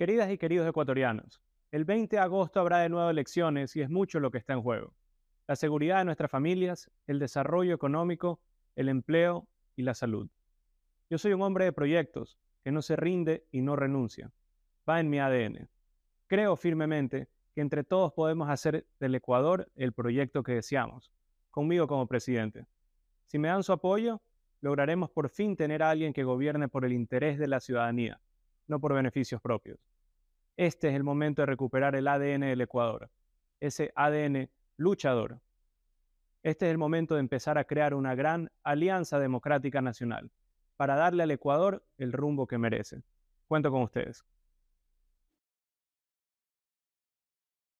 Queridas y queridos ecuatorianos, el 20 de agosto habrá de nuevo elecciones y es mucho lo que está en juego. La seguridad de nuestras familias, el desarrollo económico, el empleo y la salud. Yo soy un hombre de proyectos que no se rinde y no renuncia. Va en mi ADN. Creo firmemente que entre todos podemos hacer del Ecuador el proyecto que deseamos, conmigo como presidente. Si me dan su apoyo, lograremos por fin tener a alguien que gobierne por el interés de la ciudadanía, no por beneficios propios. Este es el momento de recuperar el ADN del Ecuador, ese ADN luchador. Este es el momento de empezar a crear una gran alianza democrática nacional para darle al Ecuador el rumbo que merece. Cuento con ustedes.